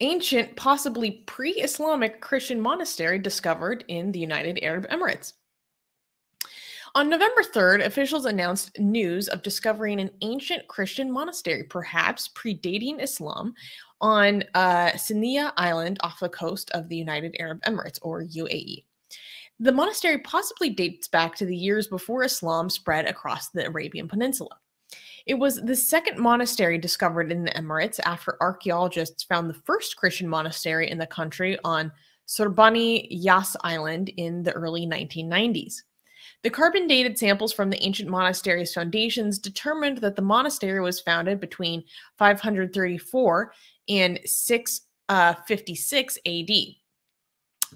ancient, possibly pre Islamic Christian monastery discovered in the United Arab Emirates. On November 3rd, officials announced news of discovering an ancient Christian monastery, perhaps predating Islam, on uh, Island off the coast of the United Arab Emirates, or UAE. The monastery possibly dates back to the years before Islam spread across the Arabian Peninsula. It was the second monastery discovered in the Emirates after archaeologists found the first Christian monastery in the country on Sir Bani Yas Island in the early 1990s. The carbon dated samples from the ancient monastery's foundations determined that the monastery was founded between 534 and 656 uh, AD.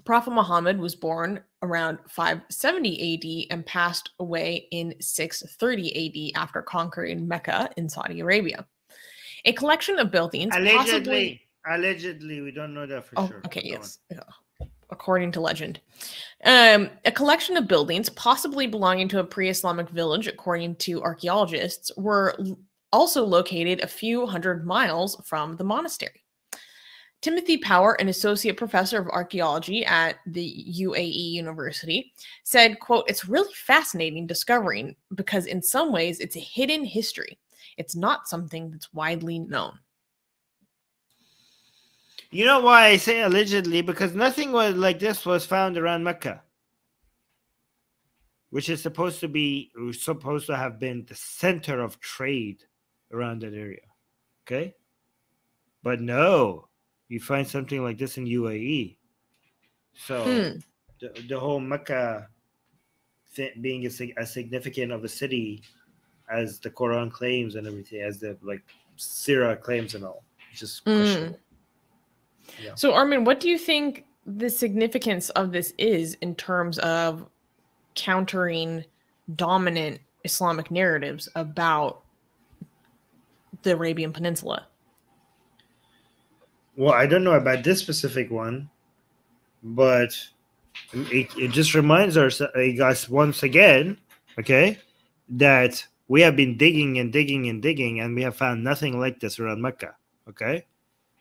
Prophet Muhammad was born around 570 AD and passed away in 630 AD after conquering Mecca in Saudi Arabia. A collection of buildings, allegedly, possibly, allegedly, we don't know that for oh, sure. Okay, Go yes, according to legend, um, a collection of buildings, possibly belonging to a pre-Islamic village, according to archaeologists, were also located a few hundred miles from the monastery. Timothy Power, an associate professor of archaeology at the UAE University, said, quote, "It's really fascinating discovering because in some ways it's a hidden history. It's not something that's widely known." You know why I say allegedly? Because nothing was like this was found around Mecca, which is supposed to be supposed to have been the center of trade around that area. Okay, but no, you find something like this in UAE. So hmm. the, the whole Mecca being as, as significant of a city as the Quran claims and everything, as the like Sirah claims and all, just mm. yeah. So Armin, what do you think the significance of this is in terms of countering dominant Islamic narratives about the Arabian Peninsula? Well, I don't know about this specific one, but it, it just reminds us, guys, once again, okay, that we have been digging and digging and digging, and we have found nothing like this around Mecca. Okay,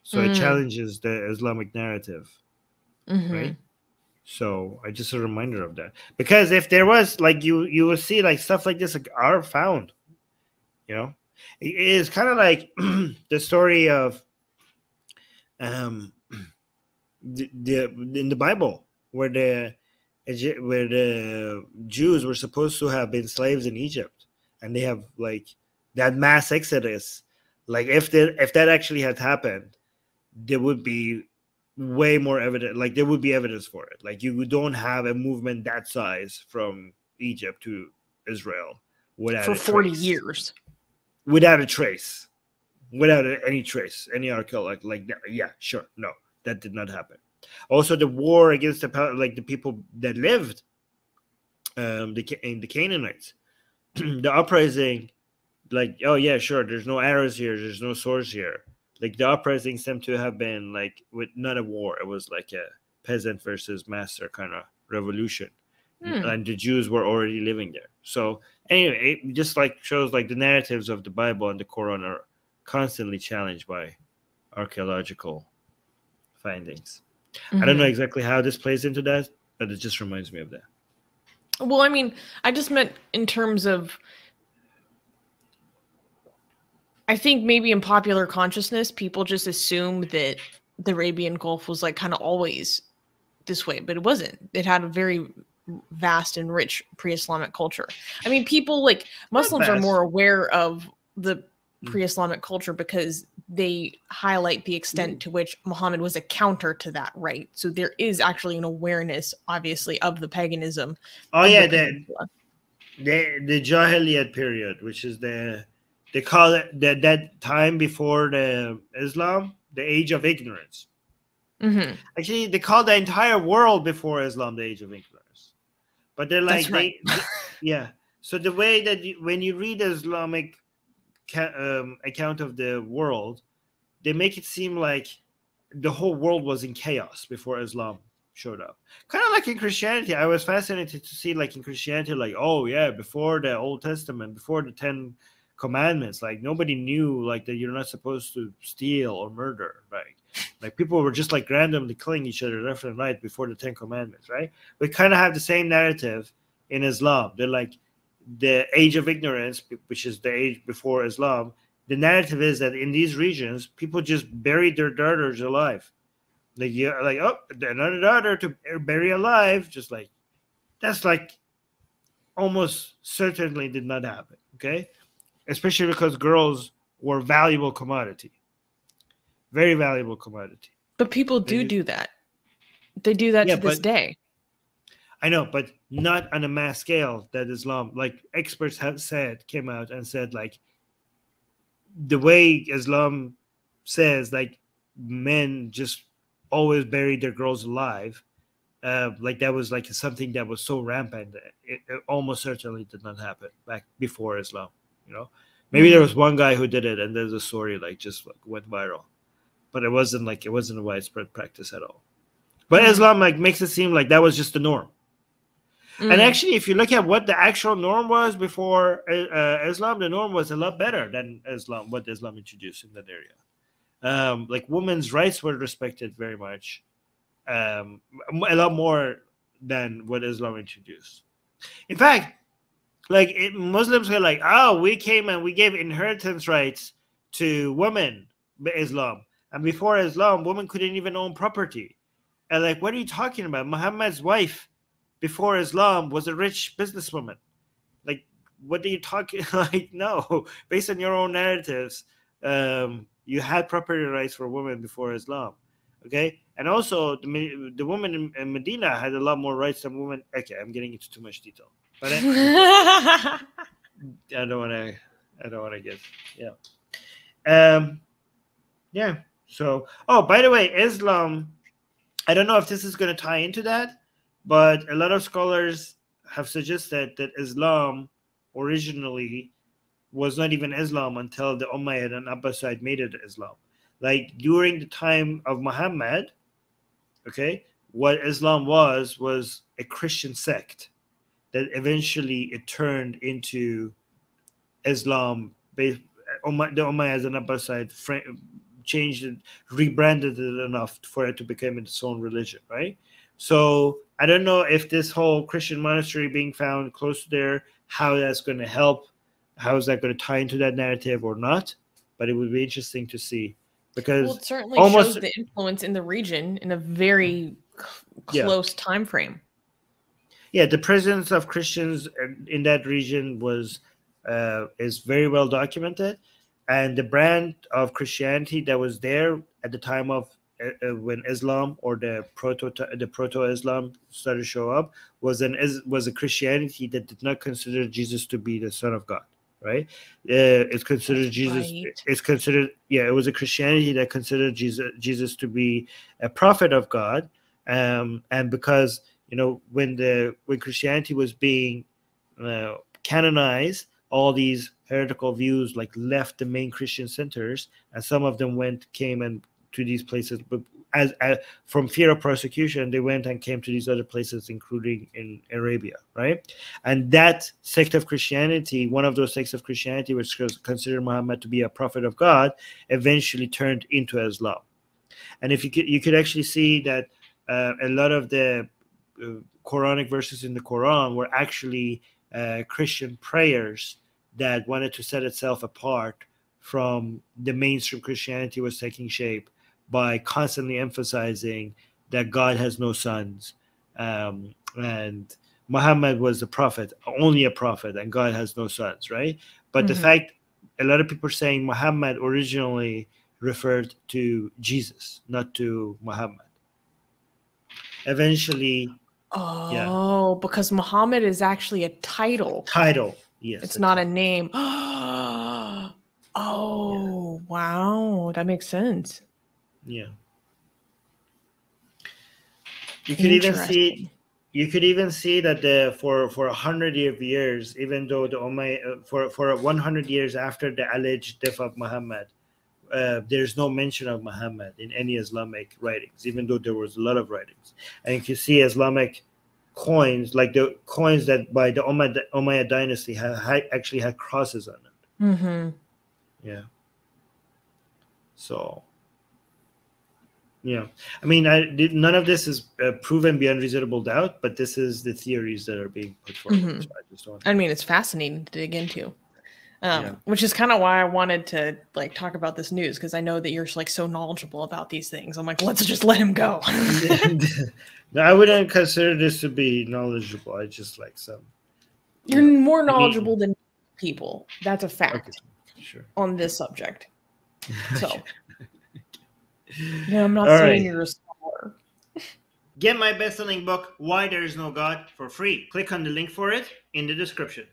so mm. it challenges the Islamic narrative, mm-hmm. right? So I just a reminder of that because if there was like you you will see like stuff like this like, are found, you know, it is kind of like the story of um, the, the in the Bible where the where the Jews were supposed to have been slaves in Egypt, and they have like that mass exodus. Like if that if that actually had happened, there would be way more evidence. Like there would be evidence for it. Like you don't have a movement that size from Egypt to Israel without for forty years, without a trace without any trace, any archaeology like, like that. Yeah, sure, no, that did not happen. Also, the war against the like the people that lived, um, the in the Canaanites, the uprising, like oh yeah, sure, there's no arrows here, there's no swords here. Like the uprising seemed to have been like with not a war, it was like a peasant versus master kind of revolution. Hmm. and the Jews were already living there. So anyway, it just like shows like the narratives of the Bible and the Quran are constantly challenged by archaeological findings. Mm-hmm. I don't know mm-hmm. exactly how this plays into that, but it just reminds me of that. Well, I mean, I just meant in terms of I think maybe in popular consciousness, people just assume that the Arabian Gulf was like kind of always this way, but it wasn't. It had a very vast and rich pre-Islamic culture. I mean, people like Muslims are more aware of the. pre-Islamic culture because they highlight the extent mm. to which Muhammad was a counter to that, right? So there is actually an awareness, obviously, of the paganism. Oh yeah, the, the the Jahiliyat period, which is the they call it that that time before the Islam, the age of ignorance. Mm-hmm. Actually, they call the entire world before Islam the age of ignorance. But they're like, right. they, yeah. So the way that you, when you read Islamic um, account of the world, they make it seem like the whole world was in chaos before Islam showed up. Kind of like in Christianity, I was fascinated to see, like in Christianity, like oh yeah, before the Old Testament, before the Ten commandments. Like nobody knew like that you're not supposed to steal or murder. Like like people were just like randomly killing each other left and right before the Ten Commandments, right? We kind of have the same narrative in Islam. They're like the age of ignorance, which is the age before Islam. The narrative is that in these regions, people just buried their daughters alive. Like you're like, oh, another daughter to bury alive, just like that's like almost certainly did not happen. Okay, especially because girls were valuable commodity, very valuable commodity. But people do do that. They do that yeah, to this but, day. I know, but not on a mass scale that Islam, like experts have said, came out and said, like the way Islam says, like men just always buried their girls alive. Uh, like that was like something that was so rampant. It, it, almost certainly did not happen back before Islam. You know, maybe mm-hmm. there was one guy who did it, and there's a story like just like went viral, but it wasn't like it wasn't a widespread practice at all. But mm-hmm. Islam like makes it seem like that was just the norm. Mm-hmm. And actually, if you look at what the actual norm was before uh, uh, Islam, the norm was a lot better than Islam, what Islam introduced in that area. Um, like women's rights were respected very much, um, a lot more than what Islam introduced. In fact, like it, Muslims were like, oh, we came and we gave inheritance rights to women, Islam, and before Islam, women couldn't even own property. And like, what are you talking about? Muhammad's wife before Islam was a rich businesswoman. Like, what are you talking? like, no, based on your own narratives, um, you had property rights for women before Islam. Okay, and also the the woman in, in Medina had a lot more rights than women. Okay, I'm getting into too much detail, but I, I don't want to. I don't want to get yeah. Um, yeah. So, oh, by the way, Islam. I don't know if this is going to tie into that, but a lot of scholars have suggested that Islam originally was not even Islam until the Umayyad and Abbasid made it Islam. Like during the time of Muhammad, okay, what Islam was was a Christian sect that eventually it turned into Islam. Based, the Umayyads and Abbasid changed it, rebranded it enough for it to become its own religion, right? So I don't know if this whole Christian monastery being found close to there, how that's going to help how is that going to tie into that narrative or not? But it would be interesting to see because well, it certainly almost, shows the influence in the region in a very close time frame. Yeah, the presence of Christians in that region was uh, is very well documented, and the brand of Christianity that was there at the time of when Islam or the proto the proto Islam started to show up was an was a Christianity that did not consider Jesus to be the Son of God right? Uh, it's considered Jesus. Right. It's considered yeah. It was a Christianity that considered Jesus Jesus to be a prophet of God, um, and because you know when the when Christianity was being uh, canonized, all these heretical views like left the main Christian centers, and some of them went came and to these places, but as, as, from fear of persecution, they went and came to these other places, including in Arabia, right? And that sect of Christianity, one of those sects of Christianity, which considered Muhammad to be a prophet of God, eventually turned into Islam. And if you could, you could actually see that uh, a lot of the uh, Quranic verses in the Quran were actually uh, Christian prayers that wanted to set itself apart from the mainstream Christianity was taking shape by constantly emphasizing that God has no sons. Um, and Muhammad was a prophet, only a prophet, and God has no sons, right? But mm-hmm. the fact a lot of people are saying Muhammad originally referred to Jesus, not to Muhammad. Eventually, oh, yeah. because Muhammad is actually a title. Title, yes. It's not a name. oh, yeah. wow, that makes sense. Yeah. You could even see you could even see that the for for a hundred years, even though the Umayyad uh, for for one hundred years after the alleged death of Muhammad, uh, there's no mention of Muhammad in any Islamic writings, even though there was a lot of writings. And you can see Islamic coins, like the coins that by the Umayyad, Umayyad dynasty, have, actually had crosses on them. Mm-hmm. Yeah. So, yeah, I mean, I did, none of this is uh, proven beyond reasonable doubt, but this is the theories that are being put forward. Mhm. So I just don't. I mean, it's fascinating to dig into. Um, Yeah. which is kind of why I wanted to like talk about this news because I know that you're like so knowledgeable about these things. I'm like, let's just let him go. no, I wouldn't consider this to be knowledgeable. I just like some. you're Yeah. more mean- knowledgeable than people. That's a fact Okay, sure. on this subject. So, yeah, I'm not All saying right. you're a scholar. Get my best-selling book, Why There Is No God, for free. Click on the link for it in the description.